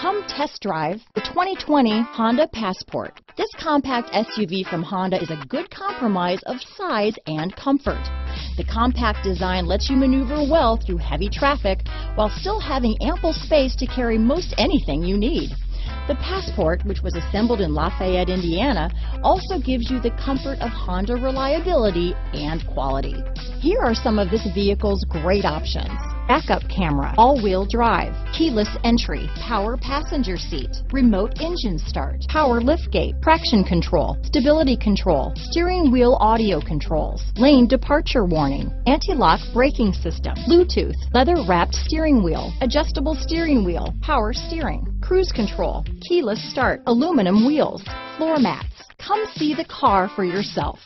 Come test drive the 2020 Honda Passport. This compact SUV from Honda is a good compromise of size and comfort. The compact design lets you maneuver well through heavy traffic while still having ample space to carry most anything you need. The Passport, which was assembled in Lafayette, Indiana, also gives you the comfort of Honda reliability and quality. Here are some of this vehicle's great options backup camera, all-wheel drive, keyless entry, power passenger seat, remote engine start, power liftgate, traction control, stability control, steering wheel audio controls, lane departure warning, anti-lock braking system, Bluetooth, leather-wrapped steering wheel, adjustable steering wheel, power steering, cruise control, keyless start, aluminum wheels, floor mats. Come see the car for yourself.